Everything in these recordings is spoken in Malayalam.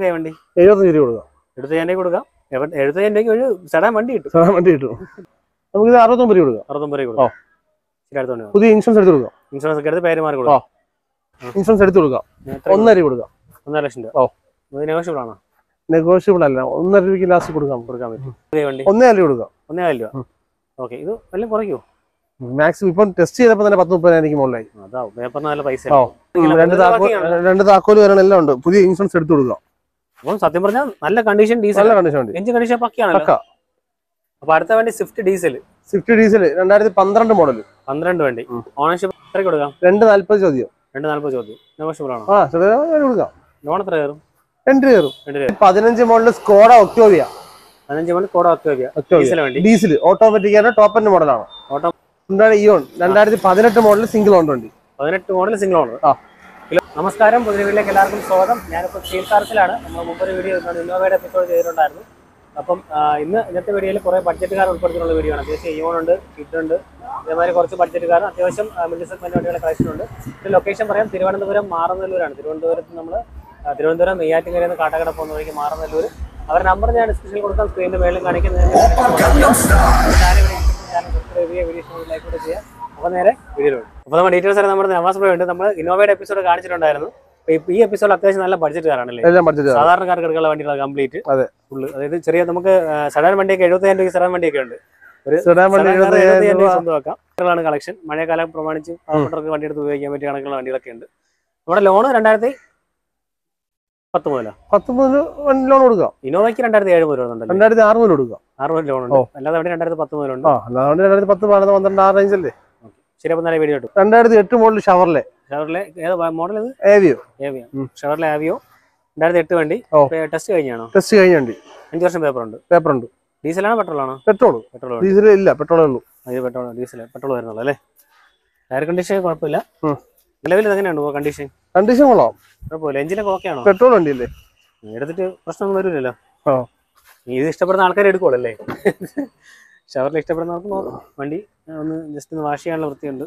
ഓക്കേ വണ്ടി? എഴുപത്തഞ്ച് രൂപ കൊടുക്കാം. എഴുപത്തയ്യായിരം കൊടുക്കാം. എഴുപത്തഞ്ചാന്റെ ഒരു സെഡാൻ വണ്ടി കിട്ടും. സാധാരണ വണ്ടി കിട്ടും. നമുക്ക് അറുപത്തൊമ്പത് രൂപ കൊടുക്കാം. അറുപത്തൊമ്പത് രൂപ കൊടുക്കാം. പുതിയ ഇൻഷുറൻസ് എടുത്ത് കൊടുക്കാം. ഇൻഷുറൻസ് എടുത്ത് പേര് മാറി കൊടുക്കാം. ഇൻഷുറൻസ് എടുത്ത് കൊടുക്കാം. ഒന്നര രൂപ കൊടുക്കാം. ഒന്നര ലക്ഷം രൂപ. ഓ. ഇത് നെഗോഷ്യബിൾ ആണോ? നെഗോഷ്യബിൾ അല്ല. ഒന്നര രൂപയ്ക്ക് ലാസ്റ്റ് കൊടുക്കാം കൊടുക്കാൻ പറ്റും. ഒന്നേ രൂപ കൊടുക്കാം. ഒന്നേ രൂപ. ഓക്കെ ഇത് വല്ല കുറയ്ക്കുമോ മാക്സിമം ഇപ്പം ടെസ്റ്റ് ചെയ്തപ്പോൾ തന്നെ പത്ത് മുപ്പതിനായിരം മുകളിലായി. അതാവും. പേപ്പറിന് നല്ല പൈസ. രണ്ട് താക്കോൽ വരണം എല്ലാം ഉണ്ട്. പുതിയ ഇൻഷുറൻസ് എടുത്ത് കൊടുക്കാം. അപ്പം സത്യം പറഞ്ഞാൽ നല്ല കണ്ടീഷൻ ഡീസൽ നല്ല കണ്ടീഷൻ എഞ്ചിൻ കണ്ടീഷൻ പക്കയാണ് പക്ക. അപ്പൊ അടുത്ത വണ്ടി സ്വിഫ്റ്റ് ഡീസൽ സ്വിഫ്റ്റ് ഡീസൽ രണ്ടായിരത്തി പന്ത്രണ്ട് മോഡൽ പന്ത്രണ്ട് വണ്ടി. ഓണർഷിപ്പ് എത്ര കൊടുക്കാം? രണ്ട് നാല്പത് ചോദ്യം. രണ്ട് നാല്പത് ചോദ്യം. ആ കൊടുക്കാം. ലോൺ എത്ര കയറും? രണ്ട് കയറും. രണ്ട് കയറും. പതിനഞ്ച് മോഡൽ സ്കോഡ ഒക്ടോവിയ പതിനഞ്ച് മോഡൽ സ്കോഡ ഒക്ടോവിയ ഡീസൽ വണ്ടി. ഡീസൽ ഓട്ടോമാറ്റിക് ആണ് ടോപ്പ് എൻഡ് മോഡലാണ് ഓട്ടോ ഇയോൺ രണ്ടായിരത്തി പതിനെട്ട് മോഡൽ സിംഗിൾ ഓൺ വണ്ടി. പതിനെട്ട് മോഡൽ സിംഗിൾ ഓണർ ആ. നമസ്കാരം. പുതിയ വീട്ടിലേക്ക് എല്ലാവർക്കും സ്വാഗതം. ഞാനിപ്പോൾ സ്റ്റീൽ നമ്മൾ മുമ്പൊരു വീഡിയോ ഇന്നോവയുടെ എപ്പിസോഡ് ചെയ്തിട്ടുണ്ടായിരുന്നു. അപ്പം ഇന്ന് ഇന്നത്തെ വീഡിയോയിൽ കുറേ ബഡ്ജറ്റുകാർ ഉൾപ്പെടുത്തിയുള്ള വീഡിയോ ആണ്. അത്യാവശ്യം ഇയോൺ ഉണ്ട് കിഡ് ഉണ്ട് അതേമാതിരി കുറച്ച് ബഡ്ജറ്റുകാർ അത്യാവശ്യം മിഡിൽ സെഗ്മെന്റ് വണ്ടികളെ കളക്ഷൻ ഉണ്ട്. ഒരു ലൊക്കേഷൻ പറയാം തിരുവനന്തപുരം മാറനല്ലൂരാണ് തിരുവനന്തപുരത്ത് നമ്മൾ തിരുവനന്തപുരം നെയ്യാറ്റിങ്കരയിൽ നിന്ന് കാട്ടക്കട പോകുന്ന വഴിക്ക് മാറനല്ലൂർ. അവരുടെ നമ്പർ ഞാൻ ഡിസ്ക്രിപ്ഷനിൽ കൊടുക്കാം സ്ക്രീനിന്റെ മേളിൽ കാണിക്കുന്നത് സബ്സ്ക്രൈബ് ചെയ്യുക വീഡിയോ ലൈക്ക് കൂടെ ചെയ്യുക അപ്പോൾ നേരെ വീഡിയോയിലോട്ട് അപ്പോൾ നമ്മൾ ഡീറ്റെയിൽസ് നമ്മുടെ നവാസ് പ്രോ ഉണ്ട്. നമ്മൾ ഇന്നോവയുടെ എപ്പിസോഡ് കാണിച്ചിട്ടുണ്ടായിരുന്നു. ഈ- എപ്പിസോഡ് അത്യാവശ്യം നല്ല ബഡ്ജറ്റ് കാറാണല്ലേ എല്ലാം ബഡ്ജറ്റ് സാധാരണക്കാർക്ക് എടുക്കാനുള്ള വണ്ടികളാണ് കംപ്ലീറ്റ് അതെ. ഫുള്ള്. അതായത് ചെറിയ നമുക്ക് സഡാൻ വണ്ടിയൊക്കെ എഴുപത്തി രൂപ സഡാൻ വണ്ടിയൊക്കെ ഉണ്ട്. ഒരു സ്വന്തമാക്കാം കളക്ഷൻ മഴക്കാലം പ്രമാണിച്ച് പാവപ്പെട്ടവർക്ക് വണ്ടി എടുത്ത് ഉപയോഗിക്കാൻ പറ്റിയ കണക്കുള്ള വണ്ടികളൊക്കെ ഉണ്ട്. നമ്മുടെ ലോണ് രണ്ടായിരത്തി പത്ത് മുതലോ പത്ത് മുതൽ ലോൺ കൊടുക്കാം. ഇന്നോവയ്ക്ക് രണ്ടായിരത്തി ഏഴ് മുതൽ രണ്ടായിരത്തി ആറ് മുതൽ കൊടുക്കാം. ആറ് മുതൽ ലോൺ ഉണ്ട്. അല്ലാതെ അവിടെ രണ്ടായിരത്തി പത്ത് മുതലുണ്ട് അല്ലാതെ രണ്ടായിരത്തി പത്ത് പന്ത്രണ്ട് ആ റേഞ്ച് അല്ലേ? ശരി നല്ല വീഡിയോ കിട്ടും. രണ്ടായിരത്തി എട്ട് മോഡൽ ഷവർലെ. ഷവർലെ ഏത് മോഡൽ ഇത് ഏവിയോ ഏവിയോ ഉം. ഷവറിലെ ആവിയോ രണ്ടായിരത്തി എട്ട് വണ്ടി. ടെസ്റ്റ് കഴിഞ്ഞാണോ? ടെസ്റ്റ് കഴിഞ്ഞ വണ്ടി. അഞ്ച് വർഷം പേപ്പർ ഉണ്ട്. പേപ്പർ ഉണ്ട്. ഡീസലാണോ പെട്രോളാണോ പെട്രോൾ പെട്രോൾ ഡീസൽ ഇല്ല പെട്രോളേ ഉള്ളൂ. അയ്യോ പെട്രോൾ ഡീസൽ പെട്രോൾ വരുന്നുള്ളൂ അല്ലേ? എയർ കണ്ടീഷൻ കുഴപ്പമില്ല. നിലവിൽ എങ്ങനെയാണ് കണ്ടീഷൻ കണ്ടീഷൻ കൊള്ളാം. കുഴപ്പമില്ല. എഞ്ചിനൊക്കെ ഓക്കെ ആണോ? പെട്രോൾ വണ്ടിയല്ലേ? എടുത്തിട്ട് പ്രശ്നമൊന്നും വരില്ലല്ലോ. ഇത് ഇഷ്ടപ്പെടുന്ന ആൾക്കാർ എടുക്കുള്ളൂ ഷവറിൽ ഇഷ്ടപ്പെടുന്നവർക്ക് നോക്കാം വണ്ടി ഒന്ന് ജസ്റ്റ് ഒന്ന് വാഷ് ചെയ്യാനുള്ള വൃത്തിയുണ്ട്.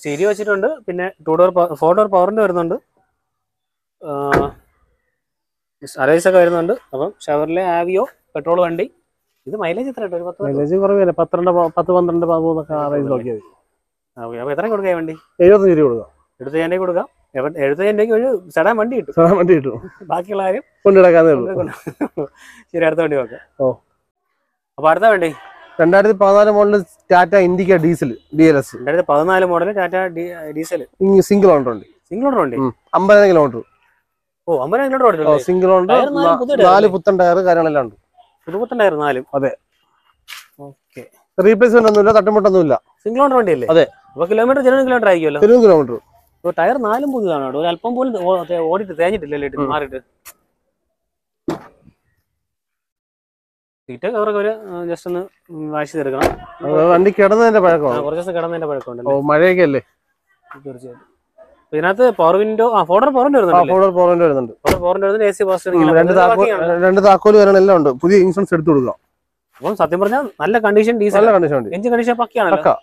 സ്റ്റീരിയോ വെച്ചിട്ടുണ്ട്. പിന്നെ ടു ഡോർ ഫോർ ഡോർ പവറിന്റെ വരുന്നുണ്ട്. അലൈസ് ഒക്കെ വരുന്നുണ്ട്. അപ്പം ഷവറിലെ ആവിയോ പെട്രോൾ വണ്ടി ഇത് മൈലേജ് എത്ര കേട്ടോ ഒരു പത്ത് മൈലേജ് കുറവില്ല. പന്ത്രണ്ട് പത്ത് പന്ത്രണ്ട് പതിമൂന്നൊക്കെ റേഞ്ച് നോക്കിയാൽ മതി. അപ്പോൾ എത്ര കൊടുക്കുക വണ്ടി? എഴുപത്തഞ്ച് രൂപ കൊടുക്കാം. എടുത്ത് ഞാനേ കൊടുക്കാം. എഴുപത്തയ്യായിരം ഒരു ചടാൻ വണ്ടി കിട്ടും. വണ്ടി കിട്ടും. ബാക്കിയുള്ള കാര്യം കൊണ്ടിടക്കാന്നേ ഉള്ളൂ. ശരി അടുത്ത വണ്ടി നോക്കാം. ഓ. അപ്പൊ അടുത്ത വണ്ടി. രണ്ടായിരത്തി പതിനാല് model Tata Indica diesel D L S രണ്ടായിരത്തി പതിനാല് model Tata diesel single owner ഉണ്ട്. സിംഗിൾ ഓണർ ഉണ്ട് അമ്പതിനായിരം കിലോമീറ്റർ ഓ അമ്പത് kilometre single owner tyre tyre നാല് പുത്തൻ ടയർ കാര്യങ്ങളെല്ലാം ഉണ്ട്. പുതുപുത്തുണ്ടായിരുന്നു നാലും? അതെ. ഓക്കെ. റീപ്ലേസ്മെന്റ് ഒന്നുമില്ല തട്ടുമുട്ടൊന്നുമില്ല. Single owner വണ്ടിയല്ലേ? അതെ. അപ്പൊ കിലോമീറ്റർ ചെറിയ കിലോമീറ്റർ ആയിരിക്കുമല്ലോ. ചെറിയ കിലോമീറ്റർ ടയർ നാലും പുതിയതാണ് കേട്ടോ. ഒരു അല്പം പോലും ഓടിട്ട് തേഞ്ഞിട്ടില്ലല്ലേ ഇട്ട് മാറിയിട്ട്. സീറ്റ് കവറൊക്കെ ഒരു ജസ്റ്റ് ഒന്ന് വാശി തീർക്കണം. വണ്ടി കിടന്നതിന്റെ പഴക്കമാണ് കുറച്ച് ദിവസം കിടന്നതിന്റെ പഴക്കമുണ്ട് മഴയൊക്കെ അല്ലേ? തീർച്ചയായിട്ടും. ഇതിനകത്ത് പവർ വിൻഡോ ആ ഫോർഡർ പവർ വിൻഡോ വരുന്നുണ്ടല്ലേ? പവർ പോയിന്റ് വരുന്നുണ്ട്. ഫോർഡർ പവറിന്റെ വരുന്നത് എ സി പോസ്റ്റ് രണ്ട് താക്കോൽ എല്ലാം ഉണ്ട്. പുതിയ ഇൻഷുറൻസ് എടുത്തു കൊടുക്കാം. അപ്പം സത്യം പറഞ്ഞാൽ നല്ല condition diesel condition engine condition പക്കയാണല്ലോ. പക്ക.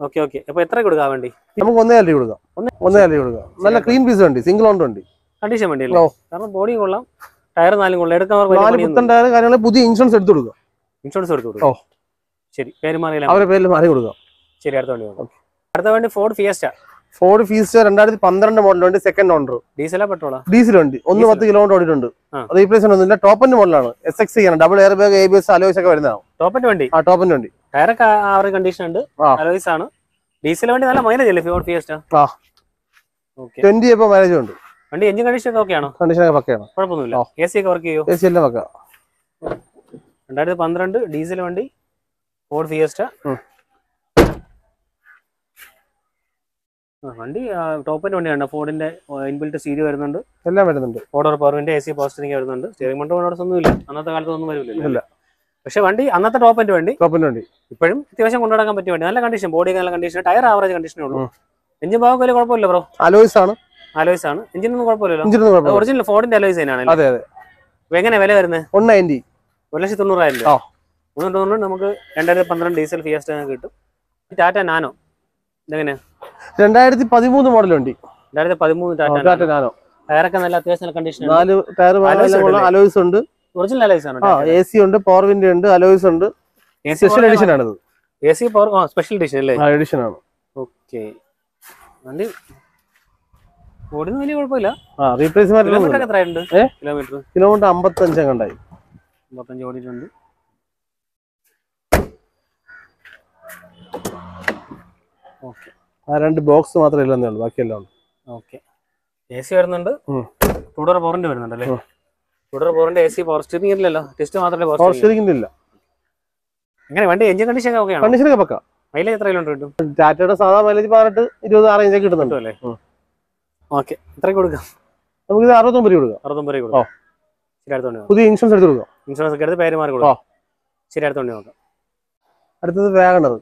Okay okay. അപ്പൊ എത്ര കൊടുക്കാൻ വേണ്ടി? നമുക്ക് ഒന്നേ അല്ലി കൊടുക്കാം. ഒന്നേ- ഒന്നേ അല്ലി കൊടുക്കാം. നല്ല ക്ലീൻ പീസ് വണ്ടി സിംഗിൾ ഓൺ വണ്ടി. കണ്ടീഷൻ വണ്ടി കാരണം ബോഡി കൊള്ളാം. ടയർ നാലും കൊള്ളാം. എടുക്കാൻ ടയർ കാര്യങ്ങൾ പുതിയ ഇൻഷുറൻസ് എടുത്തു കൊടുക്കാം. ഇൻഷുറൻസ് എടുത്തു ഓ. ശരി പേര് മാറിയില്ല? അവരെ പേരിൽ മാറി കൊടുക്കാം. ശരി അടുത്ത വണ്ടി അടുത്ത വണ്ടി ഫോർഡ് ഫിയസ്റ്റ ഫോർഡ് ഫീസ് രണ്ടായിരത്തി പന്ത്രണ്ട് മോഡൽ വണ്ടി സെക്കൻഡ് ഓണർ ഡീസലാ പെട്രോളാ ഡീസൽ വണ്ടി. ഒന്ന്. പത്ത് കിലോമീറ്റർ ഓടിയിട്ടുണ്ട്. റീപ്ലേസ്മെന്റ് ഒന്നുമില്ല. ടോപ്പ് എൻഡ് മോഡലാണ് S X double airbag A B S alloys ഒക്കെ വരുന്നതാണ്. ടോപ്പിന്റെ വണ്ടി? ആ ടോപ്പ് എൻഡ് വണ്ടി. ടയറൊക്കെ ആവറേജ് കണ്ടീഷൻ ഉണ്ട്. അലോയ്സ് ആണ്. ഡീസൽ വണ്ടി നല്ല മൈലേജ് അല്ലേ ഫോർഡ് ഫിയസ്റ്റ ആ. ഓക്കെ ട്വന്റി ഇപ്പൊ മാരേജ് ഉണ്ട്. വണ്ടി എഞ്ചിൻ കണ്ടീഷൻ ഒക്കെ ആണോ? കണ്ടീഷൻ ഒക്കെ പക്കയാണ് കുഴപ്പമൊന്നുമില്ല. എസി ഒക്കെ വർക്ക് ചെയ്യോ? എ സി എല്ലാം പക്ക രണ്ടായിരത്തി പന്ത്രണ്ട് ഡീസൽ വണ്ടി ഫോർഡ് ഫിയസ്റ്റ വണ്ടി ടോപ്പിന്റെ വണ്ടിയാണ്. ഫോർഡിന്റെ ഇൻബിൽറ്റ് സീരി വരുന്നുണ്ട്. എല്ലാം വരുന്നുണ്ട്. ഫോർഡർ പവറിന്റെ എ സി പോസ്റ്റിംഗ് വരുന്നുണ്ട്. സ്റ്റിയറിംഗ് മണ്ടോ അവിടെ ഒന്നും ഇല്ല അന്നത്തെ കാലത്തൊന്നും വരില്ല. പക്ഷെ വണ്ടി അന്നത്തെ ടോപ്പിന്റെ വണ്ടി. ടോപ്പിന്റെ വണ്ടി. ഇപ്പോഴും അത്യാവശ്യം കൊണ്ടുനടക്കാൻ പറ്റിയ വണ്ടി. നല്ല കണ്ടീഷൻ ബോഡി നല്ല കണ്ടീഷൻ ടയർ ആവറേജ് കണ്ടീഷനേ ഉള്ളൂ. എഞ്ചിൻ ഭാഗം വലിയ കുഴപ്പമില്ല ബ്രോ അലോയ്സ് ആണ്. അലോയ്സ് ആണ്. എഞ്ചിൻ ഒന്നും കുഴപ്പമില്ലല്ലോ. ഒറിജിനൽ ഫോർഡിന്റെ അലോയ്സ് ആണ് അതെ അതെ. എങ്ങനെ വില വരുന്നത്? വൺ നയന്റി ഒരു ലക്ഷത്തി തൊണ്ണൂറായിരം രൂപ തൊണ്ണൂറ് നമുക്ക് രണ്ടായിരത്തി പന്ത്രണ്ട് ഡീസൽ ഫിയസ്റ്റ കിട്ടും ടാറ്റ നാനോ എങ്ങനെ രണ്ടായിരത്തി പതിമൂന്ന് മോഡൽ ഉണ്ട് രണ്ടായിരത്തി പതിമൂന്ന് ടാറ്റ നാനോ ടയറൊക്കെ നല്ല അത്യാവശ്യം കണ്ടീഷൻ നാല് ടയർ അലോയ്സ് ഉണ്ട്. ഒറിജിനൽ അലോയ്സ് ആണ് എ സി ഉണ്ട് പവർ വിൻഡ് ഉണ്ട് അലോയ്സ് ഉണ്ട്. സ്പെഷ്യൽ എഡിഷൻ ആണിത്. A C power special edition അല്ലേ? എഡിഷൻ ആണ്. ഓക്കെ വണ്ടി ഓടുന്ന വലിയ കുഴപ്പമില്ല. ആ റീപ്ലേസ്മെന്റ് എത്രയുണ്ട്? കിലോമീറ്റർ കിലോമീറ്റർ അമ്പത്തഞ്ച് കണ്ടായി അമ്പത്തഞ്ച് ഓടിയിട്ടുണ്ട്. ഓക്കെ ആ രണ്ട് ബോക്സ് മാത്രമേ ഇല്ലെന്നേ ഉള്ളൂ. ബാക്കിയെല്ലാം ഉണ്ട്. ഓക്കെ എ സി വരുന്നുണ്ട്. ടൂഡർ പോറിന്റെ വരുന്നുണ്ട് അല്ലേ? ഉം. ടൂഡർ പവറിന്റെ എ സി പവർ സ്റ്റിയറിംഗ് ഇല്ലല്ലോ. ടെസ്റ്റ് മാത്രമേ പവർ സ്റ്റിയറിംഗ് ഇല്ല. എങ്ങനെ വണ്ടി എഞ്ചിൻ കണ്ടീഷൻ ഒക്കെ ഓക്കെയാണ് കണ്ടീഷൻ ഒക്കെ പക്ക. മൈലേജ് എത്ര കിലോമീറ്റർ കിട്ടും? ടാറ്റയുടെ സാധാ മൈലേജ് ഇരുപത് ആ റേഞ്ച് കിട്ടുന്നുണ്ട്. അല്ലേ. ഓക്കെ എത്രയ്ക്ക് കൊടുക്കാം? നമുക്ക് ഇത് അറുപത്തൊമ്പത് കൊടുക്കാം. അറുപത്തൊമ്പത് കൊടുക്കാം. ശരി അടുത്തോണ്ട് നോക്കാം. പുതിയ ഇൻഷുറൻസ് എടുത്ത് കൊടുക്കാം. ഇൻഷുറൻസ് ഒക്കെ എടുത്ത് പേര് മാറി കൊടുക്കാം ശരി അടുത്തോണ്ട് നോക്കാം. അടുത്തത് വാഗണർ.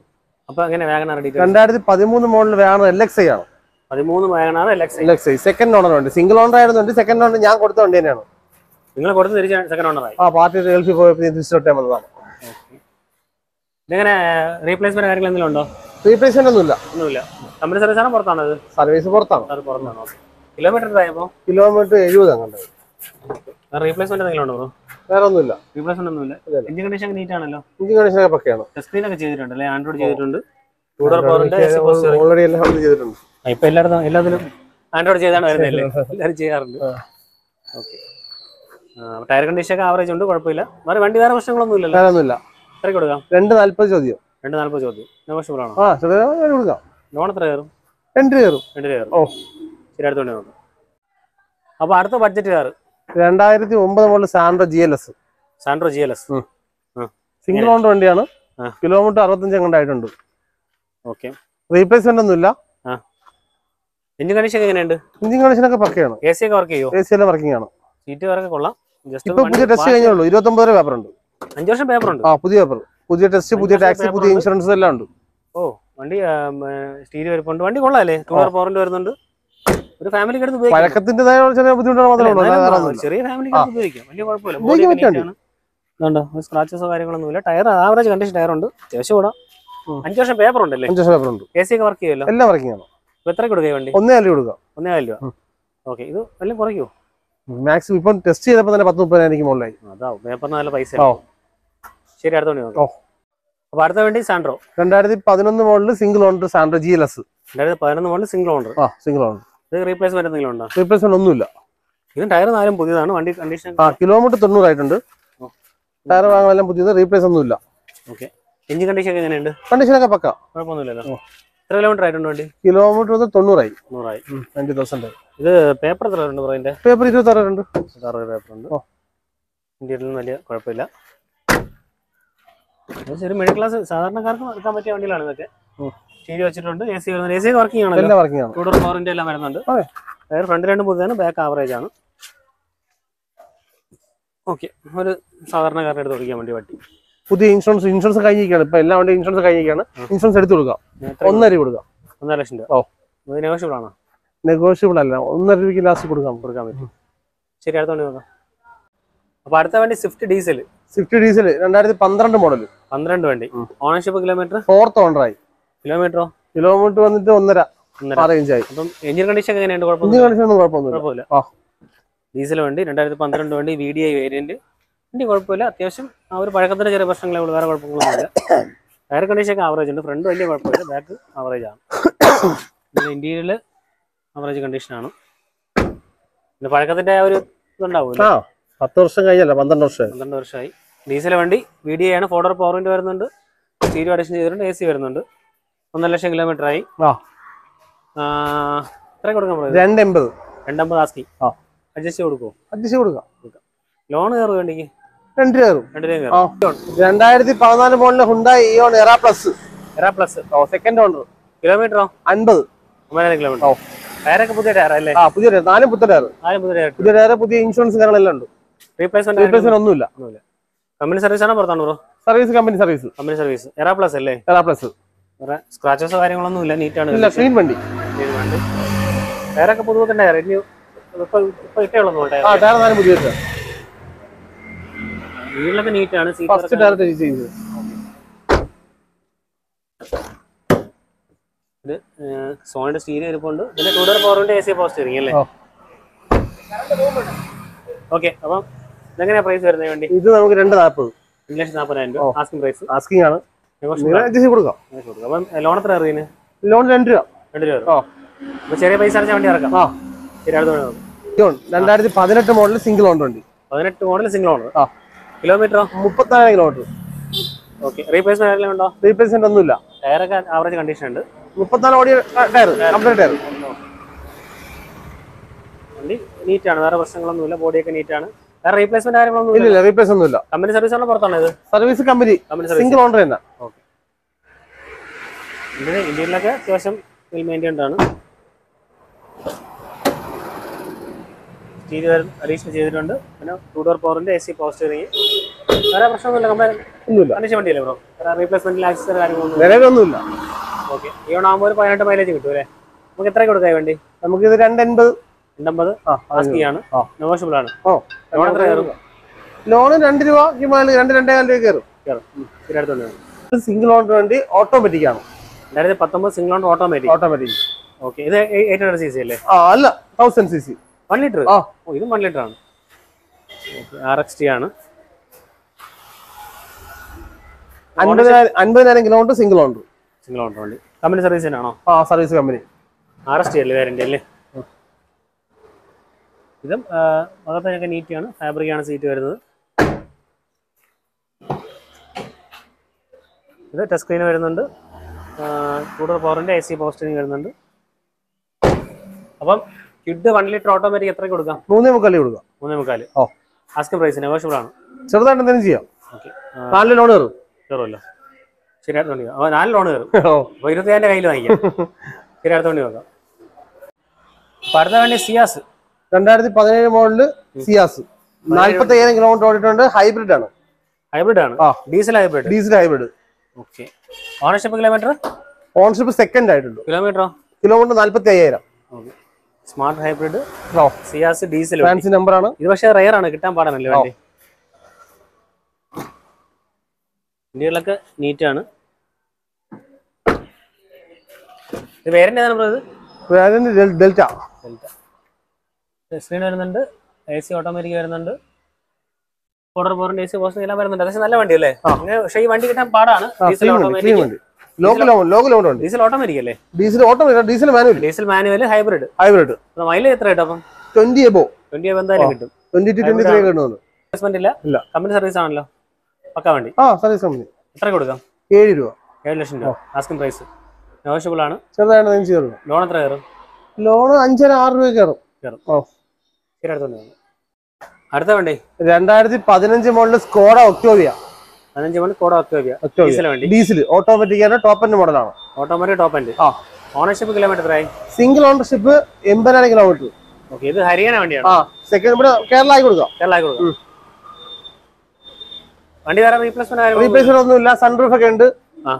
അപ്പൊ എങ്ങനെ വാഗണാർ ഡീറ്റെയിൽ രണ്ടായിരത്തി പതിമൂന്ന് model Wagon R L X I ആണ്. പതിമൂന്ന് Wagon R L X L X I second owner ഉണ്ട്. സിംഗിൾ ഓണർ ആയിരുന്നുണ്ട്. സെക്കൻഡ് ഓണർ ഞാൻ കൊടുത്ത വണ്ടി തന്നെയാണ്. നിങ്ങൾ കൊടുത്ത് തിരിച്ച് സെക്കൻഡ് ഓണറായി ആ പാർട്ടി ഗൾഫിൽ പോയപ്പോൾ ഞാൻ തിരിച്ചിട്ടേ വന്നതാണ്. ഇതെങ്ങനെ റീപ്ലേസ്മെന്റ് കാര്യങ്ങൾ എന്തെങ്കിലും ഉണ്ടോ? റീപ്ലേസ്മെന്റ് ഒന്നുമില്ല. ഒന്നുമില്ല. കമ്പനി സർവീസ് ആണോ പുറത്താണോ ഇത് സർവീസ് പുറത്താണ്. അത് പുറത്താണോ കിലോമീറ്റർ ആയപ്പോ കിലോമീറ്റർ എഴുപത് അങ്ങോട്ട് റീപ്ലേസ്മെന്റ് എന്തെങ്കിലും ഉണ്ടോ ബ്രോ വേറെ ഒന്നുമില്ല. റീപ്ലേസ്മെന്റ് ഒന്നുമില്ല. എഞ്ചിൻ കണ്ടീഷൻ നീറ്റ് ആണല്ലോ. എഞ്ചിൻ കണ്ടീഷൻ ഒക്കെ പക്കയാണ്. സ്ക്രീൻ ഒക്കെ ചെയ്തിട്ടുണ്ട് അല്ലെ? ആൻഡ്രോയിഡ് ചെയ്തിട്ടുണ്ട്. ഓൾറെഡി എല്ലാം ചെയ്തിട്ടുണ്ട്. ഇപ്പൊ എല്ലായിടത്തും എല്ലാത്തിലും ആൻഡ്രോയിഡ് ചെയ്താണ് വരുന്നല്ലേ എല്ലാവരും ചെയ്യാറുണ്ട്. ഓക്കെ. ടയർ കണ്ടീഷൻ ഒക്കെ ആവറേജ് ഉണ്ട് കുഴപ്പമില്ല. വേറെ വണ്ടി വേറെ പ്രശ്നങ്ങളൊന്നും ഇല്ലല്ലോ? വേറെ ഒന്നുമില്ല എത്ര കൊടുക്കാം? രണ്ട് നാല്പത് ചോദ്യം. രണ്ട് നാല്പത് ചോദ്യം. നെഗോഷ്യബിൾ ആണോ? ആ ചെറിയ കൊടുക്കാം. ലോൺ എത്ര കയറും? രണ്ട് കയറും. രണ്ട് കയറും. ഓ. ശരി അടുത്തോണ്ട് നോക്കാം. അപ്പൊ അടുത്ത ബഡ്ജറ്റ് കാർ രണ്ടായിരത്തി ഒമ്പത് model Santro G L S Santro G L S single owner വണ്ടിയാണ്. കിലോമീറ്റർ അറുപത്തഞ്ച് അങ്ങോട്ടായിട്ടുണ്ട് ഓക്കെ. റീപ്ലേസ്മെന്റ് ഒന്നുമില്ല. എഞ്ചിൻ കണ്ടീഷൻ എങ്ങനെയുണ്ട്? എഞ്ചിൻ കണ്ടീഷൻ ഒക്കെ പക്കയാണ്. എ സി ഒക്കെ വർക്ക് ചെയ്യോ? എ സി എല്ലാം വർക്കിംഗ് ആണ്. സീറ്റ് വർക്ക് കൊള്ളാം. ഇപ്പൊ പുതിയ ടെസ്റ്റ് കഴിഞ്ഞുള്ളൂ. ഇരുപത്തൊമ്പത് വരെ പേപ്പർ ഉണ്ട്. അഞ്ച് വർഷം പേപ്പർ ഉണ്ട്. ആ പുതിയ പേപ്പർ പുതിയ ടെസ്റ്റ് പുതിയ ടാക്സി പുതിയ ഇൻഷുറൻസ് എല്ലാം ഉണ്ട്. ഓ വണ്ടി വരിപ്പുണ്ട്. വണ്ടി കൊള്ളാല്ലേ? ടൂർ പവറിന്റെ വരുന്നുണ്ട്. ഒരു ഫാമിലിക്ക് എടുത്ത് ഉപയോഗിക്കാം. പഴക്കത്തിന്റേതായ ചെറിയ ബുദ്ധിമുട്ടുകൾ മാത്രമേ ഫാമിലിക്ക്. ഉപയോഗിക്കാം. വലിയ കുഴപ്പമില്ല. ടയർ ആവറേജ് കണ്ടീഷൻ ടയർ ഉണ്ട്. അത്യാവശ്യം കൂടാ അഞ്ച് വർഷം പേപ്പർ ഉണ്ടല്ലേ? അഞ്ച് വർഷം പേപ്പർ ഉണ്ട്. എ സി ഒക്കെ വർക്ക് ചെയ്യുമല്ലോ എല്ലാം വർക്കിംഗ് ആണ്. ഇപ്പൊ എത്ര കൊടുക്കുക വണ്ടി? ഒന്നേ അല്ലി കൊടുക്കുക. ഒന്നേ കാൽ രൂപ. ഓക്കെ ഇത് വല്ലതും കുറയ്ക്കോ മാക്സിമം ഇപ്പം ടെസ്റ്റ് ചെയ്തപ്പോൾ തന്നെ പത്ത് മുപ്പതിനായിരിക്കും മുകളിലായി. അതാവും. പേപ്പറിന് നല്ല പൈസ ഓ. ശരി അടുത്ത വണ്ടി ഓ. അപ്പൊ അടുത്ത വേണ്ടി സാൻഡ്രോ രണ്ടായിരത്തി പതിനൊന്ന് model single owner Santro G L S രണ്ടായിരത്തി പതിനൊന്ന് മോഡൽ സിംഗിൾ ഓണർ ആ സിംഗിൾ ഓണർ ഇത് റീപ്ലേസ്മെന്റ് എന്തെങ്കിലും ഉണ്ടോ? റീപ്ലേസ്മെന്റ് ഒന്നുമില്ല. ഇതും ടയർ നാലും പുതിയതാണ്. വണ്ടി കണ്ടീഷൻ ആ കിലോമീറ്റർ തൊണ്ണൂറായിട്ടുണ്ട്. ടയർ വാങ്ങാനെല്ലാം പുതിയത് റീപ്ലേസ് ഒന്നുമില്ല. ഓക്കെ എഞ്ചിൻ കണ്ടീഷൻ ഒക്കെ എങ്ങനെയുണ്ട്? കണ്ടീഷനൊക്കെ പക്ക. കുഴപ്പമൊന്നുമില്ലല്ലോ. എത്ര കിലോമീറ്റർ ആയിട്ടുണ്ട് വണ്ടി? കിലോമീറ്റർ തൊണ്ണൂറായി. നൂറായി ട്വന്റി തൗസൻഡ് ഇത് പേപ്പർ എത്ര ഉണ്ട് പറയുന്നത് പേപ്പർ ഇരുപത്തി ഉണ്ട് അറുപത് പേപ്പർ ഉണ്ട്. ഓ. ഇന്ത്യയിലൊന്നും വലിയ കുഴപ്പമില്ല. ശരി മിഡിൽ ക്ലാസ് സാധാരണക്കാർക്ക് എടുക്കാൻ പറ്റിയ വണ്ടികളാണ് ഇതൊക്കെ. ടി വി വെച്ചിട്ടുണ്ട്. എ സി വരുന്നുണ്ട് എ സി വർക്കിംഗ് ആണ്. ആണ് ടൂഡർ പവറിന്റെ എല്ലാം വരുന്നുണ്ട്. അതെ. ഫ്രണ്ട് രണ്ട് പുതിയതാണ് ബാക്ക് ആവറേജ് ആണ്. ഓക്കെ ഒരു സാധാരണക്കാരുടെ അടുത്ത് ഓടിക്കാൻ വേണ്ടി വണ്ടി പുതിയ ഇൻഷുറൻസ് ഇൻഷുറൻസ് കഴിഞ്ഞിരിക്കുകയാണ്. ഇപ്പൊ എല്ലാ വണ്ടി ഇൻഷുറൻസ് കഴിഞ്ഞിരിക്കുകയാണ്. ഇൻഷുറൻസ് എടുത്തു കൊടുക്കാം. ഒന്നര കൊടുക്കാം. ഒന്നര ലക്ഷം രൂപ. ഓ. നെഗോഷ്യബിൾ ആണോ? നെഗോഷ്യബിൾ അല്ല. ഒന്നര രൂപയ്ക്ക് ലാസ്റ്റ് കൊടുക്കാം കൊടുക്കാൻ പറ്റും. ശരി അടുത്ത വണ്ടി നോക്കാം. അപ്പൊ അടുത്ത വണ്ടി സ്വിഫ്റ്റ് ഡീസൽ സ്വിഫ്റ്റ് ഡീസൽ രണ്ടായിരത്തി പന്ത്രണ്ട് മോഡൽ പന്ത്രണ്ട് വണ്ടി. ഓണർഷിപ്പ് കിലോമീറ്റർ ഫോർത്ത് ഓണറായി കിലോമീറ്ററോ കിലോമീറ്റർ വന്നിട്ട് ഒന്നര. അപ്പം എഞ്ചിൻ കണ്ടീഷൻ എങ്ങനെയുണ്ട്? കണ്ടീഷൻ ഒന്നും കുഴപ്പമൊന്നുമില്ല. ഡീസൽ വണ്ടി രണ്ടായിരത്തി പന്ത്രണ്ട് വണ്ടി വി ഡി ഐ വേരിയന്റ് വണ്ടി കുഴപ്പമില്ല. അത്യാവശ്യം ആ ഒരു പഴക്കത്തിന്റെ ചെറിയ പ്രശ്നങ്ങളേ ഉള്ളൂ. വേറെ കുഴപ്പങ്ങളൊന്നുമില്ല. ടയർ കണ്ടീഷൻ ഒക്കെ ആവറേജ് ഉണ്ട്. ഫ്രണ്ട് വലിയ കുഴപ്പമില്ല. ബാക്ക് ആവറേജ് ആണ്. പിന്നെ ഇന്റീരിയൽ ആവറേജ് കണ്ടീഷൻ ആണ്. പിന്നെ പഴക്കത്തിന്റെ ആ ഒരു ഇതുണ്ടാവും ആ പത്ത് വർഷം കഴിഞ്ഞല്ല? പന്ത്രണ്ട് വർഷം. പന്ത്രണ്ട് വർഷമായി. ഡീസൽ വണ്ടി വി ഡി ആണ്. ഫോർഡർ പവർ വിൻഡ് വരുന്നുണ്ട്. സ്റ്റീരിയോ അഡീഷൻ ചെയ്തിട്ടുണ്ട്. എ സി വരുന്നുണ്ട്. ഒന്നര ലക്ഷം കിലോമീറ്റർ ആയി. ആ. എത്ര കൊടുക്കാൻ പറയുന്നത് രണ്ട് എൺപത് രണ്ടമ്പത് ആസ്കി ആ. അഡ്ജസ്റ്റ് കൊടുക്കുമോ അഡ്ജസ്റ്റ് കൊടുക്കാം. ലോൺ കയറും വണ്ടിക്ക്? രണ്ട് കയറും രണ്ടായിരത്തി പതിനാല് മോഡലിലെ Hyundai Eon Era plus Era plus ഓ സെക്കൻഡ് ഓണർ കിലോമീറ്ററോ അൻപത്. കിലോമീറ്റർ ഓ. ടയറൊക്കെ പുതിയ ടയറല്ലേ ആ പുതിയ ടയർ നാലും പുത്തൻ ടയർ പുതിയ ടയർ പുതിയ ഇൻഷുറൻസ് കാര്യങ്ങളെല്ലാം ഉണ്ട്. റീപ്ലേസ്മെന്റ് റീപ്ലേസ്മെന്റ് ഒന്നുമില്ല. കമ്പനി സർവീസ് ആണോ പുറത്താണ് bro service company service company service Era plus അല്ലേ? എറ പ്ലസ് സ്ക്രാച്ചസ് കാര്യങ്ങളൊന്നും ഇല്ല നീറ്റാണ് ഇല്ല ക്ലീൻ വണ്ടി. ടയറൊക്കെ പുതുപുത്തൻ ടയർ ഇനി ഇപ്പൊ ഇപ്പൊ ഇട്ടേ ഉള്ളൂ ടയർ ടയർ നാലും പുതിയ ടയർ വീട്ടിലൊക്കെ നീറ്റാണ് ഫസ്റ്റ് സീറ്റ് ടയർ ചെയ്ത് ഇത് സോണിന്റെ സ്റ്റീരി ഇരിപ്പുണ്ട്. പിന്നെ ടൂ ഡോർ പവറിന്റെ എ സി പവർ സ്റ്റിയറിംഗ് അല്ലേ. ഓക്കെ അപ്പം ഇതെങ്ങനെയാ പ്രൈസ് വരുന്നത് വേണ്ടി? ഇത് നമുക്ക് രണ്ട് നാൽപ്പത് ലക്ഷത്തി നാൽപ്പതിനായിരം രൂപ. ആസ്കിംഗ് പ്രൈസ് ആസ്കിംഗ് ആണ്. കൊടുക്കാം. അപ്പം ലോൺ എത്ര അറിയുന്നത് ലോൺ രണ്ട് രൂപ. രണ്ട് രൂപ ഓ അപ്പൊ ചെറിയ പൈസ അടച്ചാൽ വണ്ടി ഇറക്കാം. ആ. ശരി അടുത്ത. രണ്ടായിരത്തി പതിനെട്ട് മോഡൽ സിംഗിൾ ഓൺ വണ്ടി. പതിനെട്ട് മോഡൽ സിംഗിൾ ഓണർ ആ. കിലോമീറ്ററോ? മുപ്പത്തിനാല് കിലോമീറ്റർ ഓക്കെ റീപ്ലേസ്മെന്റ് ആരെങ്കിലും ഉണ്ടോ? റീപ്ലേസ്മെന്റ് ഒന്നുമില്ല. ടയറൊക്കെ ആവറേജ് കണ്ടീഷൻ ഉണ്ട്. മുപ്പത്തിനാല് ഓടിയ ടയർ കംപ്ലീറ്റ് ടയർ വണ്ടി നീറ്റാണ് വേറെ പ്രശ്നങ്ങളൊന്നുമില്ല. ബോഡിയൊക്കെ നീറ്റാണ് വേറെ റീപ്ലേസ്മെന്റ് കാര്യങ്ങളൊന്നും ഇല്ല റീപ്ലേസ് ഒന്നുമില്ല. കമ്പനി സർവീസ് ആണോ പുറത്താണോ ഇത്? Service company company service single owner തന്നെ. ഓക്കെ ഇതിന് ഇന്ത്യയിലൊക്കെ അത്യാവശ്യം മെയിന്റൈൻഡ് ആണ്. സ്റ്റീരിയോ അഡീഷണൽ ചെയ്തിട്ടുണ്ട്. പിന്നെ ടൂ ഡോർ പവറിന്റെ എ സി പവർ സ്റ്റിയറിംഗ് വേറെ പ്രശ്നമൊന്നുമില്ല. കമ്പനി കണ്ടീഷൻ വണ്ടിയല്ലേ ബ്രോ വേറെ റീപ്ലേസ്മെന്റ് ആക്സസ് കാര്യങ്ങളൊന്നും ഓക്കെ ഈ ആകുമ്പോൾ ഒരു പതിനെട്ട് മൈലേജ് കിട്ടും അല്ലേ? നമുക്ക് എത്ര കൊടുക്കാൻ വേണ്ടി? നമുക്ക് ഇത് രണ്ടെൺപത് രണ്ടമ്പത് ആണ് നോഷബിൾ നെഗോഷ്യബിൾ ആണ്. ഓ ലോൺ എത്ര കയറും? ലോണ് രണ്ട് രൂപ രണ്ട് രണ്ടേകാൽ രൂപ കയറും. കയറും. അടുത്തോണ്ട് സിംഗിൾ ഓണർ വണ്ടി ഓട്ടോമാറ്റിക് ആണ്. രണ്ടായിരത്തി പത്തൊമ്പത് single owner automatic automatic okay ഇത് എയ്റ്റ് ഹൺഡ്രഡ് സി സി അല്ലേ? ആ അല്ല. Thousand C C one litre ഓ ഇതും വൺ ലിറ്റർ ആണ്. ആർ എക്സ് ടി ആണ്. അൻപതിനായിരം kilometre single owner single owner വണ്ടി. കമ്പനി സർവീസിനാണോ ആ service company R S T അല്ലേ വേറെ അല്ലേ? ഇതും അകത്തൊക്കെ നീറ്റാണ് ഫാബ്രിക് ആണ്. സീറ്റ് വരുന്നത്. ഇത് ടച്ച് സ്ക്രീൻ വരുന്നുണ്ട്. കൂടുതൽ പവറിന്റെ എ സി പോസ്റ്റിങ് വരുന്നുണ്ട്. അപ്പം കിഡ് വൺ ലിറ്റർ ഓട്ടോമാറ്റിക് എത്ര കൊടുക്കാം? മൂന്നേ മുക്കാലി കൊടുക്കാം. മൂന്നേ മുക്കാൽ. ഓ. ആസ്ക് പ്രൈസ് നെഗോഷ്യബിൾ ആണ്. ചെറുതായിട്ട് എന്തെങ്കിലും ചെയ്യാം. നാല് ലോൺ കയറും. കയറുമല്ലോ. ശരി അടുത്ത വണ്ടി അപ്പോൾ നാല് ലോൺ കയറും. അപ്പോൾ ഇരുപത്തിയാന്റെ കയ്യിൽ വാങ്ങിക്കാം. ശരി അടുത്ത വണ്ടി നോക്കാം അപ്പോൾ അടുത്ത വണ്ടി സിയാസ് രണ്ടായിരത്തി പതിനേഴ് മോഡൽ സിയാസ് നാൽപ്പത്തി ഏഴ് കിലോമീറ്റർ ഓടിയിട്ടുണ്ട്. ഹൈബ്രിഡ് ആണ്. ഹൈബ്രിഡ് ആണ്. Diesel hybrid diesel hybrid okay ownership kilometre ownership second ആയിട്ടുണ്ട്. കിലോമീറ്ററോ കിലോമീറ്റർ നാല്പത്തി അയ്യായിരം okay smart hybrid Ciaz diesel fancy number ആണ്. ഇത് പക്ഷേ റയർ ആണ് കിട്ടാൻ പാടാണല്ലേ വണ്ടി? വണ്ടികളൊക്കെ നീറ്റാണ് ഇത് വേറെ ഏതാണ് ബ്രോ ഇത്? വേരിയന്റ് ഡെൽ- ഡെൽറ്റ. സ്ക്രീൻ വരുന്നുണ്ട് എ സി ഓട്ടോമാറ്റിക് വരുന്നുണ്ട് ഓർഡർ പോറിന്റെ എ സി പോസ്റ്റ് എല്ലാം വരുന്നുണ്ട്. അത്യാവശ്യം നല്ല വണ്ടി അല്ലേ? പക്ഷേ ഈ വണ്ടി കിട്ടാൻ പാടാണ്. ഡീസൽ ഓട്ടോമാറ്റിക് ഡീസൽ ഓട്ടോമാറ്റിക് അല്ലേ? Diesel automatic diesel manual diesel manual hybrid hybrid mileage എത്ര കിട്ടും അപ്പം? ട്വന്റി എബോ ട്വന്റി എന്തായാലും കിട്ടും. ട്വന്റി ടു ട്വന്റി ത്രീ കിട്ടുന്നത് ഇല്ല. കമ്പനി സർവീസ് ആണല്ലോ. പക്ക വണ്ടി? ആ സർവീസ് കമ്പനി എത്ര കൊടുക്കാം? ഏഴ് രൂപ. ഏഴ് ലക്ഷം രൂപ. ആസ്കിംഗ് പ്രൈസ് നെഗോഷ്യബിൾ ആണ്. ചെറുതായിട്ട് ചെയ്ത് കൊടുക്കാം ലോൺ എത്ര കയറും? ലോൺ അഞ്ചര ആറ് രൂപ കയറും. കയറും. ഓ. അടുത്ത വണ്ടി. രണ്ടായിരത്തി പതിനഞ്ച് മോഡൽ സ്കോഡ ഒക്ടോവിയ പതിനഞ്ച് മണി കോട ഒക്ടോവിയ ഡീസൽ ഓട്ടോമാറ്റിക് ആണ് ടോപ്പ് എൻഡ് മോഡലാണ്. Automatic top end. ആ. ഓണർഷിപ്പ് കിലോമീറ്റർ ആയി സിംഗിൾ ഓണർഷിപ്പ് എൺപതിനായിരം കിലോമീറ്റർ. ഓക്കെ ഇത് ഹരിയാന വണ്ടിയാണ്. ആ സെക്കൻഡ് ഇവിടെ കേരള ആയി കൊടുക്കാം. കേരള ആയി കൊടുക്കാം വണ്ടി വേറെ റീപ്ലേസ്മെന്റ് റീപ്ലേസ്മെന്റ് ഒന്നുമില്ല. സൺറൂഫ് ഒക്കെ ഉണ്ട്. ആ.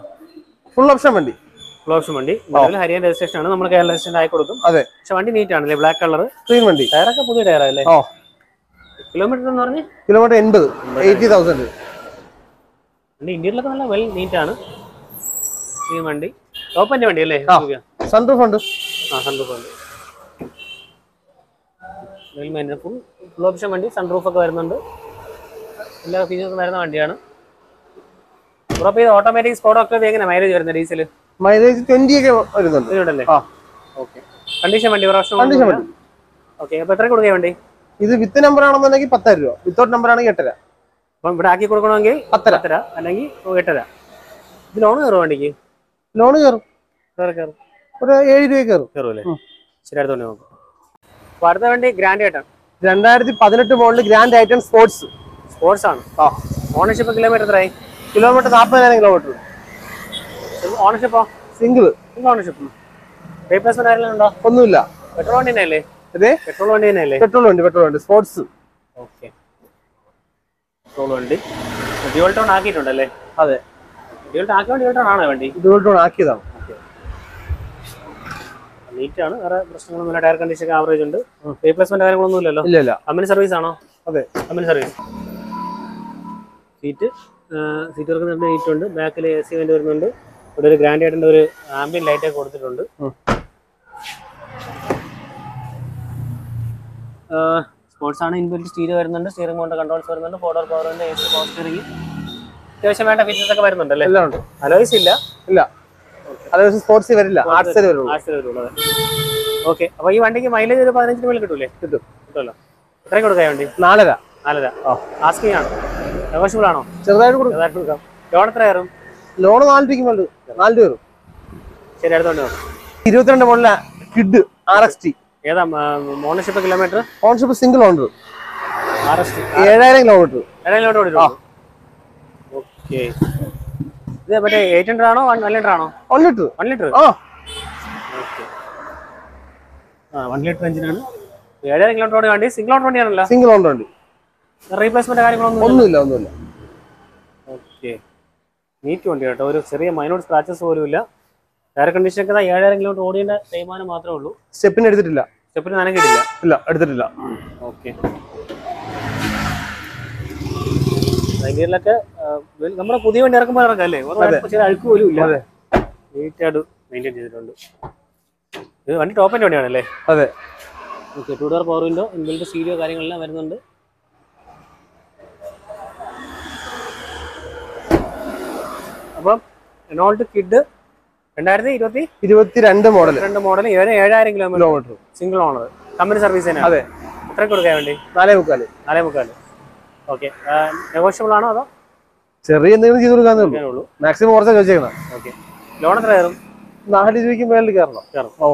ഫുൾ ഓപ്ഷൻ വണ്ടി. ഫുൾ ഓപ്ഷൻ വണ്ടി. ഹരിയാന രജിസ്ട്രേഷൻ ആണ്. നമ്മൾ കേരള രജിസ്ട്രേഷൻ ആയി കൊടുക്കും. അതെ. പക്ഷെ വണ്ടി നീറ്റ് ആണല്ലേ? ബ്ലാക്ക് കളർ ക്ലീൻ വണ്ടി. ടയറൊക്കെ പുതിയ ടയറല്ലേ ഓ കിലോമീറ്റർ എന്ന് പറഞ്ഞ്? കിലോമീറ്റർ എൺപത്. എയ്റ്റി തൗസൻഡ് വണ്ടി ഇന്ത്യയിലൊക്കെ നല്ല വെൽ നീറ്റ് ആണ്. ഈ വണ്ടി. ടോപ്പിന്റെ വണ്ടി അല്ലേ? സന്തോഷമുണ്ട് സൺറൂഫ് ഉണ്ട്. ആ സൺറൂഫ് ഉണ്ട്. വെൽ മെയിൻ ഫുൾ ഫുൾ ഓപ്ഷൻ വണ്ടി സൺറൂഫ് ഒക്കെ വരുന്നുണ്ട്. എല്ലാ ഫീച്ചേഴ്സും വരുന്ന വണ്ടിയാണ്. ഉറപ്പ് ഇത് ഓട്ടോമാറ്റിക് സ്കോഡ് ഒക്കെ എങ്ങനെ മൈലേജ് വരുന്നത് ഡീസൽ മൈലേജ് ട്വന്റി ഒക്കെ വരുന്നുണ്ട്. ഓക്കെ കണ്ടീഷൻ വണ്ടി കണ്ടീഷൻ വണ്ടി. ഓക്കെ അപ്പോൾ എത്ര കൊടുക്കുക വണ്ടി? ഇത് വിത്ത് നമ്പർ ആണെന്നുണ്ടെങ്കിൽ പത്തായിരം രൂപ. വിത്തൗട്ട് നമ്പർ ആണെങ്കിൽ എട്ടര. അപ്പം ഇവിടെ ആക്കി കൊടുക്കണമെങ്കിൽ പത്തര. പത്തര അല്ലെങ്കിൽ എട്ടര. ഇത് ലോൺ കയറും വണ്ടിക്ക്? ലോൺ കയറും. കയറി കയറും. ഒരു ഏഴ് രൂപ കയറും. കയറുമല്ലേ ഉം. ശരി അടുത്തോണ്ട് നോക്കാം. അപ്പോൾ അടുത്ത വണ്ടി ഗ്രാൻഡ് ആയിട്ടാണ്. രണ്ടായിരത്തി പതിനെട്ട് model grand i ten sports sports ആണ്. ഓണർഷിപ്പ് കിലോമീറ്റർ എത്രയായി? കിലോമീറ്റർ നാൽപ്പതിനായിരം കിലോമീറ്റർ ഓണർഷിപ്പോ സിംഗിൾ സിംഗിൾ ഓണർഷിപ്പ് റീപ്ലേസ്മെന്റ് ആരെങ്കിലും ഉണ്ടോ? ഒന്നുമില്ല. പെട്രോൾ വണ്ടി തന്നെയല്ലേ? പെട്രോൾ വണ്ടി തന്നെയല്ലേ? പെട്രോൾ വണ്ടി പെട്രോൾ വണ്ടി. സ്പോർട്സ് ഓക്കെ പെട്രോൾ വണ്ടി ഡ്യുവൽ ടോൺ ആക്കിയിട്ടുണ്ടല്ലേ? അതെ. ഡ്യുവൽ ടോൺ ആക്കിയോ ഡ്യുവൽ ടോൺ ആണോ വണ്ടി? ഡുവൽ ടോൺ ആക്കിയതാണ്. നീറ്റ് ആണ്. വേറെ പ്രശ്നങ്ങളൊന്നുമില്ല ടയർ കണ്ടീഷൻ ഒക്കെ ആവറേജ് ഉണ്ട്. റീപ്ലേസ്മെന്റ് കാര്യങ്ങളൊന്നും ഇല്ലല്ലോ? ഇല്ല ഇല്ല. കമ്പനി സർവീസ് ആണോ? അതെ. കമ്പനി സർവീസ് സീറ്റ് സീറ്റ് വർക്കുന്ന നീറ്റ് ഉണ്ട്. ബാക്കിൽ എ സി വേണ്ടി വരുന്നുണ്ട്. ഇവിടെ ഒരു ഗ്രാൻഡ് ആയിട്ടുണ്ട് ഒരു ആംബിയൻ ലൈറ്റ് ഒക്കെ കൊടുത്തിട്ടുണ്ട്. സ്പോർട്സ് ആണ്. ഇൻബിൽറ്റ് സ്റ്റീരിയോ വരുന്നുണ്ട് സ്റ്റിയറിംഗ് കൊണ്ട് കൺട്രോൾസ് വരുന്നുണ്ട് ഫോർഡർ പവറിന്റെ എ സി പവർ സ്റ്റിയറിംഗ് അത്യാവശ്യം വേണ്ട ഫീച്ചേഴ്സ് ഒക്കെ വരുന്നുണ്ടല്ലേ എല്ലാം ഉണ്ട്. അലോയ്സ് ഇല്ല? ഇല്ല. അലോയ്സ് സ്പോർട്സ് വരില്ല. ആർട്സ് വരുള്ളൂ ആർട്സ് വരുള്ളൂ ഓക്കെ അപ്പോൾ ഈ വണ്ടിക്ക് മൈലേജ് ഒരു പതിനഞ്ചിന് മേളിൽ കിട്ടൂലേ? കിട്ടും. കിട്ടുമല്ലോ. എത്രയും കൊടുക്കാൻ വേണ്ടി? നാലര. നാലര. ഓ ആസ്കിങ് ആണോ. നെഗോഷ്യബിൾ ആണോ? ചെറുതായിട്ട് കൊടുക്കാം. ലോൺ എത്ര കയറും? ലോൺ നാല് രൂപയ്ക്ക് നാല് രൂപ വരും. ശരി അടുത്തോണ്ട് ഇരുപത്തിരണ്ട് മുകളിലെ കിഡ് ആർ എക്സ് ടി ഏതാ ownership kilometre ownership single owner ഏഴായിരം കിലോമീറ്റർ ഏഴായിരം കിലോമീറ്റർ ഓക്കെ ഇത് മറ്റേ എയ്റ്റ് ഹൺഡ്രഡ് ആണോ വൺ ലിറ്റർ ആണോ? വൺ ലിറ്റർ വൺ ലിറ്റർ ആ. വൺ ലിറ്റർ എഞ്ചിനാണ് ഏഴായിരം കിലോമീറ്റർ വണ്ടി സിംഗിൾ ഓൺ വണ്ടിയാണല്ലോ? സിംഗിൾ ഓണർ വണ്ടി. റീപ്ലേസ്മെന്റ് കാര്യങ്ങളൊന്നും ഒന്നുമില്ല ഒന്നുമില്ല. ഓക്കെ നീറ്റ് വണ്ടി കേട്ടോ. ഒരു ചെറിയ മൈനോട് സ്ക്രാച്ചസ് പോലും ഇല്ല എയർ കണ്ടീഷൻ ഒക്കെ ഏഴായിരം കിലോമീറ്റർ ഓടിയേണ്ട തേയ്മാനം മാത്രമേ ഉള്ളൂ. സ്റ്റെപ്പിന് എടുത്തിട്ടില്ല. സ്റ്റെപ്പിന് നനക്കിട്ടില്ല ഇല്ല എടുത്തിട്ടില്ല. ഓക്കെ ഇന്ത്യയിലൊക്കെ നമ്മുടെ പുതിയ വണ്ടി ഇറക്കുമ്പോൾ ഇറക്കാം അല്ലേ? ചെറിയ അഴുക്ക് പോലും ഇല്ല. അതെ. നീറ്റായിട്ട് മെയിന്റെയിൻ ചെയ്തിട്ടുണ്ട്. ഇത് വണ്ടി ടോപ്പ് എന്റെ വണ്ടിയാണല്ലേ അതെ. Okay two door power window inbuilt stereo കാര്യങ്ങളെല്ലാം വരുന്നുണ്ട്. അപ്പം റെനോൾട്ട് കിഡ് രണ്ടായിരത്തി ഇരുപത്തി? ഇരുപത്തിരണ്ട് മോഡൽ രണ്ട് മോഡൽ ഏഴ് ഏഴായിരം kilometre single owner company service അതെ. എത്ര കൊടുക്കാൻ വേണ്ടി? നാലേ മുക്കാൽ. നാലേ മുക്കാൽ. ഓക്കെ നെഗോഷ്യബിൾ ആണോ അതോ? ചെറിയ എന്തെങ്കിലും ചെയ്ത് കൊടുക്കാന്നേ ഉള്ളൂ. മാക്സിമം കുറച്ചാ ചോദിച്ചേക്കണം. ഓക്കെ ലോൺ എത്ര കയറും? നാല് രൂപയ്ക്ക് മേളിൽ കയറണം. കയറും. ഓ.